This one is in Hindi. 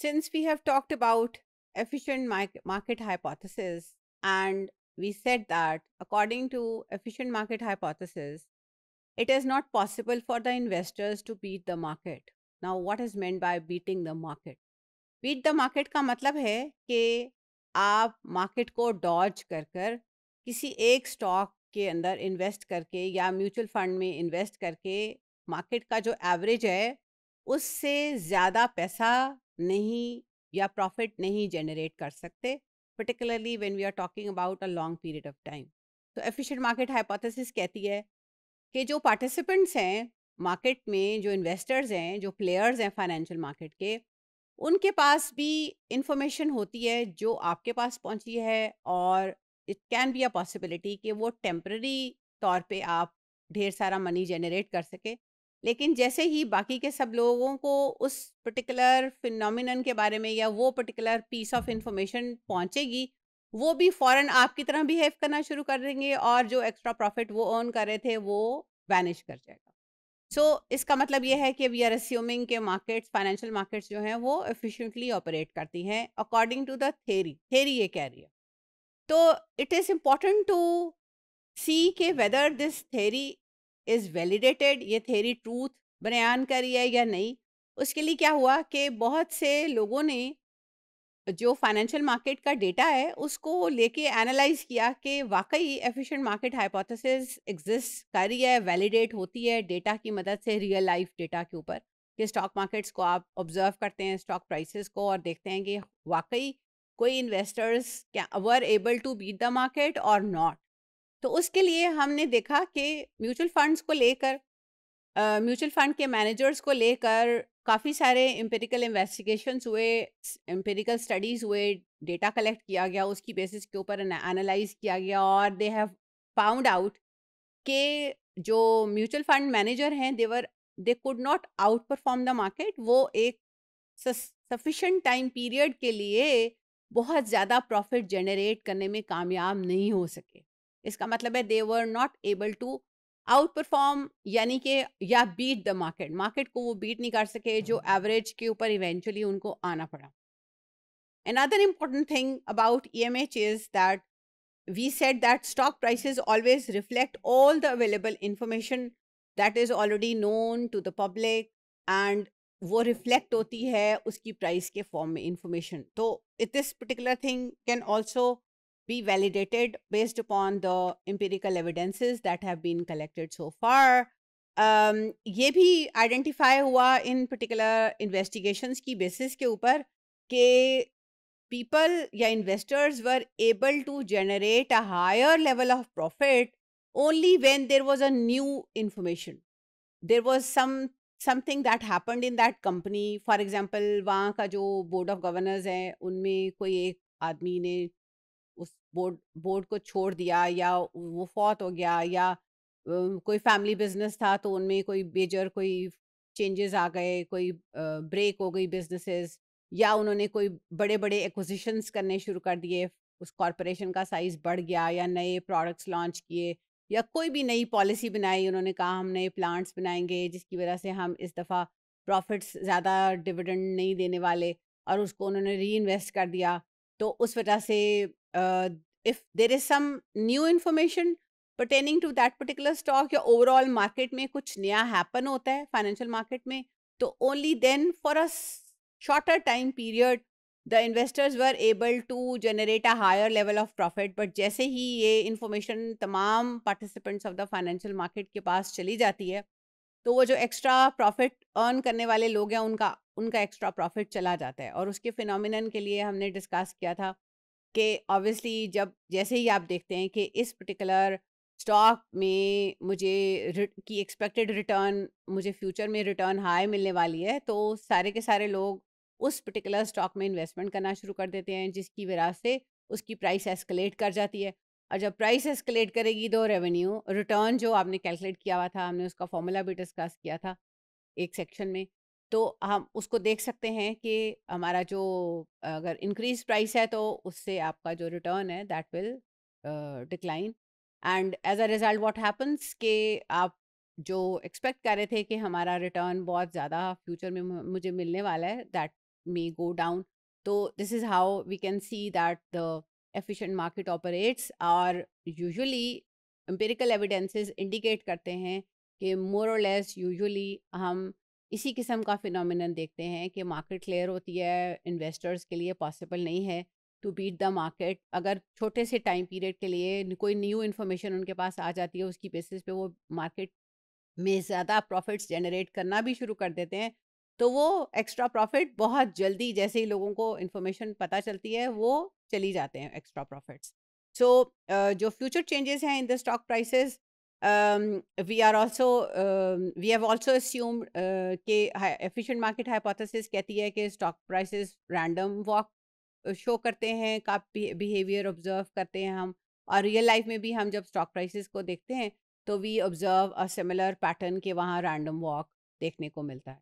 since we have talked about efficient market hypothesis and we said that according to efficient market hypothesis it is not possible for the investors to beat the market now what is meant by beating the market beat the market का मतलब है कि आप मार्केट को डॉज कर कर किसी एक स्टॉक के अंदर इन्वेस्ट करके या म्यूचुअल फंड में इन्वेस्ट करके मार्केट का जो एवरेज है उससे ज़्यादा पैसा नहीं या प्रॉफिट नहीं जनरेट कर सकते particularly when we are talking about a long period of time तो एफिशिएंट मार्केट हाइपोथेसिस कहती है कि जो पार्टिसिपेंट्स हैं मार्केट में जो इन्वेस्टर्स हैं, जो प्लेयर्स हैं फाइनेंशियल मार्केट के, उनके पास भी इंफॉर्मेशन होती है जो आपके पास पहुँची है और it can be a possibility कि वो टेम्प्ररी तौर पे आप ढेर सारा मनी जनरेट कर सके। लेकिन जैसे ही बाकी के सब लोगों को उस पर्टिकुलर फिनोमिनन के बारे में या वो पर्टिकुलर पीस ऑफ़ इंफॉर्मेशन पहुंचेगी वो भी फ़ौरन आपकी तरह बिहेव करना शुरू कर देंगे और जो एक्स्ट्रा प्रॉफिट वो अर्न कर रहे थे वो वैनिश कर जाएगा। सो so, इसका मतलब ये है कि वी आर अस्यूमिंग के मार्केट्स फाइनेंशियल मार्केट्स जो हैं वो एफिशिएंटली ऑपरेट करती हैं according to the theory theory ये कह रही है। तो it is important to see के whether this theory is validated, ये थेरी ट्रूथ बयान करी है या नहीं? उसके लिए क्या हुआ कि बहुत से लोगों ने जो फाइनेंशियल मार्केट का डेटा है, उसको लेके एनालाइज किया कि वाकई एफिशिएंट मार्केट हाइपोथेसिस एग्जिस्ट कर रही है, वैलिडेट होती है डेटा की मदद से, रियल लाइफ डेटा के ऊपर कि स्टॉक मार्केट्स को आप ऑब्ज़र्व करते हैं, स्टॉक प्राइसेस को और देखते हैं कि वाकई कोई इन्वेस्टर्स क्या were able to beat the market और नॉट तो उसके लिए हमने देखा कि म्यूचुअल फंड्स को लेकर म्यूचुअल फंड के मैनेजर्स को लेकर काफ़ी सारे एम्पेरिकल इन्वेस्टिगेशंस हुए एम्पेरिकल स्टडीज़ हुए, डेटा कलेक्ट किया गया, उसकी बेसिस के ऊपर एनालाइज किया गया और दे हैव फाउंड आउट के जो म्यूचुअल फंड मैनेजर हैं they were they could not outperform the market. वो एक सफिशेंट टाइम पीरियड के लिए बहुत ज़्यादा प्रॉफिट जनरेट करने में कामयाब नहीं हो सके। इसका मतलब है they were not able to outperform यानी कि या बीट द मार्केट मार्केट को वो बीट नहीं कर सके जो हाँ। एवरेज के ऊपर इवेंचुअली उनको आना पड़ा। Another important thing about E M H is that we set that stock price always reflect all the available information that is already known to the public and वो रिफ्लेक्ट होती है उसकी प्राइस के फॉर्म में इंफॉर्मेशन तो it this particular thing can also be validated based upon the empirical evidences that have been collected so far. Um, ये भी आइडेंटिफाई हुआ इन पर्टिकुलर इन्वेस्टिगेशंस की बेसिस के ऊपर कि people या investors were able to generate a higher level of profit only when there was a new information there was some something that happened in that company for example वहाँ का जो board of governors है उनमें कोई एक आदमी ने उस बोर्ड बोर्ड को छोड़ दिया या वो फौत हो गया या कोई फैमिली बिज़नेस था तो उनमें कोई मेजर कोई चेंजेस आ गए, कोई ब्रेक हो गई बिजनेसेस या उन्होंने कोई बड़े बड़े एक्विजिशंस करने शुरू कर दिए, उस कॉरपोरेशन का साइज़ बढ़ गया या नए प्रोडक्ट्स लॉन्च किए या कोई भी नई पॉलिसी बनाई, उन्होंने कहा हम नए प्लांट्स बनाएँगे जिसकी वजह से हम इस दफ़ा प्रॉफिट्स ज़्यादा डिविडेंड नहीं देने वाले और उसको उन्होंने री इन्वेस्ट कर दिया। तो उस वजह से uh, if there is some new information pertaining to that particular stock या overall market में कुछ नया happen होता है financial market में तो only then for a shorter time period the investors were able to generate a higher level of profit but जैसे ही ये information तमाम participants of the financial market के पास चली जाती है तो वो जो एक्स्ट्रा प्रॉफिट अर्न करने वाले लोग हैं उनका उनका एक्स्ट्रा प्रॉफिट चला जाता है और उसके फिनोमिनन के लिए हमने डिस्कस किया था कि ऑब्वियसली जब जैसे ही आप देखते हैं कि इस पर्टिकुलर स्टॉक में मुझे की एक्सपेक्टेड रिटर्न मुझे फ्यूचर में रिटर्न हाई मिलने वाली है तो सारे के सारे लोग उस पर्टिकुलर स्टॉक में इन्वेस्टमेंट करना शुरू कर देते हैं, जिसकी वजह से उसकी प्राइस एस्केलेट कर जाती है। और जब प्राइस एस्केलेट करेगी तो रेवेन्यू रिटर्न जो आपने कैलकुलेट किया हुआ था, हमने उसका फॉर्मूला भी डिस्कस किया था एक सेक्शन में तो हम उसको देख सकते हैं कि हमारा जो अगर इंक्रीज प्राइस है तो उससे आपका जो रिटर्न है that will decline and as a result what happens कि आप जो एक्सपेक्ट कर रहे थे कि हमारा रिटर्न बहुत ज़्यादा फ्यूचर में मुझे मिलने वाला है दैट may गो डाउन तो this is how we can see that the efficient market operates और usually एम्पेरिकल evidences इंडिकेट करते हैं कि मोर or less usually हम इसी किस्म का फिनोमिनन देखते हैं कि मार्केट क्लियर होती है इन्वेस्टर्स के लिए पॉसिबल नहीं है टू बीट द मार्केट अगर छोटे से टाइम पीरियड के लिए कोई न्यू इन्फॉर्मेशन उनके पास आ जाती है, उसकी बेसिस पे वो मार्केट में ज़्यादा प्रॉफिट्स जनरेट करना भी शुरू कर देते हैं तो वो एक्स्ट्रा प्रॉफिट बहुत जल्दी जैसे ही लोगों को इन्फॉर्मेशन पता चलती है, वो चली जाते हैं एक्स्ट्रा प्रॉफिट्स सो जो फ्यूचर चेंजेस हैं in the stock prices we are also we have also assume कि एफिशिएंट मार्केट हाइपोथेसिस कहती है कि stock prices random walk show करते हैं का बिहेवियर ऑब्ज़र्व करते हैं हम, और रियल लाइफ में भी हम जब स्टॉक प्राइसेस को देखते हैं तो we observe a similar pattern के वहाँ रैंडम वॉक देखने को मिलता है।